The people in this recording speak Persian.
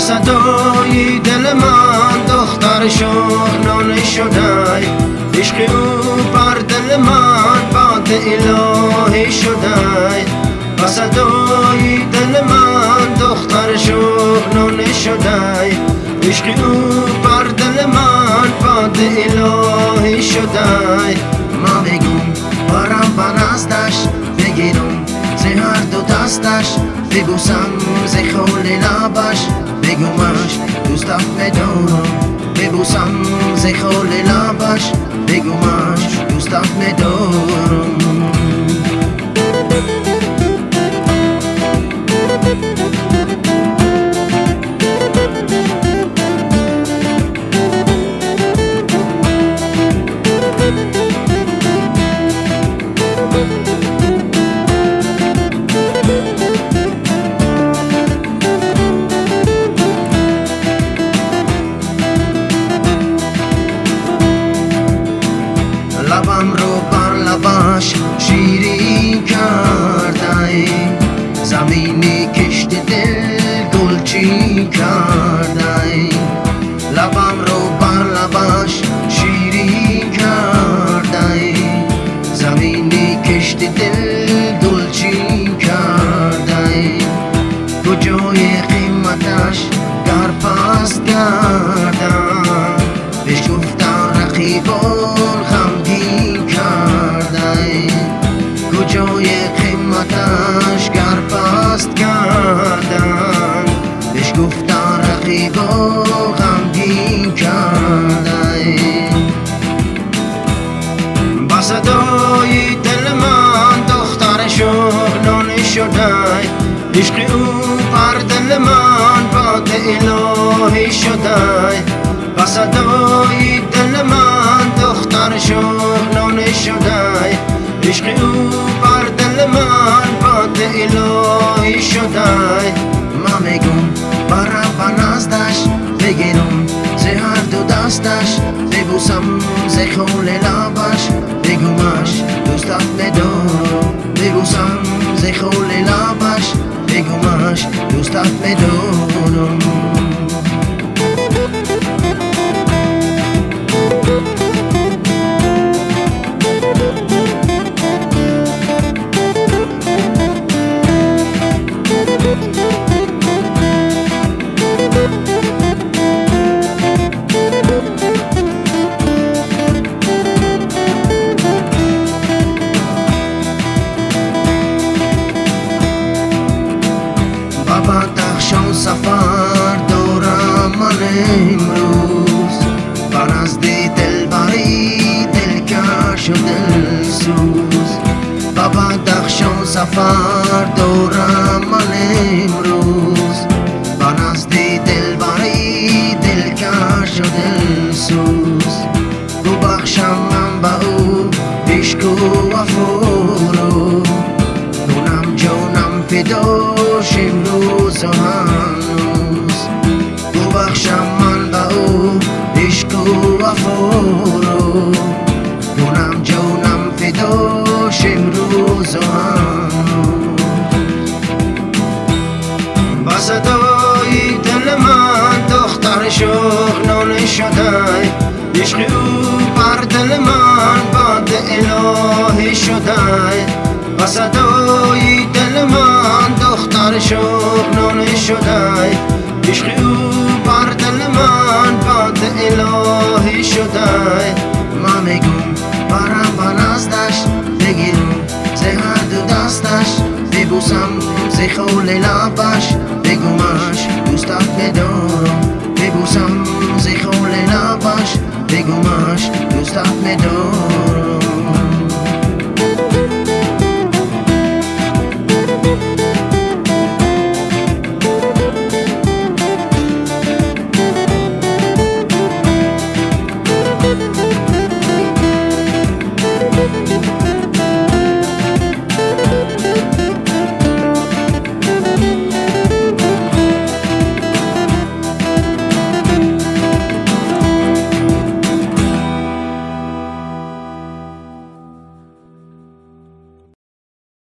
صدای دل من دختر شغلانه شده عشق او بر دل من باد الهی شده و صدای دل من دختر شغلانه شده عشق او بر دل من باد الهی شده ما بگم بارم بنازدش بگیرم زی هر دو دستش. ببوسم زی خول لبش بگومش دوستم بدارم ببوسم زی خول لبش بگومش دوستم come. صدای دل من دختر شغلانه شده عشق او بر دل من باد الهی شده با صدای دل من دختر شغلانه شده عشق او بر دل من باد الهی شده ما میگم برم بنازدش بگیرم زی هر دو دستش ببوسم زی خول لبش. they do. سفر دارم من امروز. بر از دل بری دلکش و دل سوز. گو بخشم من با او عشق و وفا رو. کنم جانم فداش امروز و هنوز. ببخشم من به او عشق و وفا رو. کنم فداش امروز و با صدای دل من دختر شغلانه شده عشق او بر دل من باد الهی شده با صدای دل من دختر شغلانه شده عشق او بر دل من باد الهی شده ما میگم برم بنازدش بگیرم زی هر دو دستش ببوسم. زی خول لبش بگومش دوستت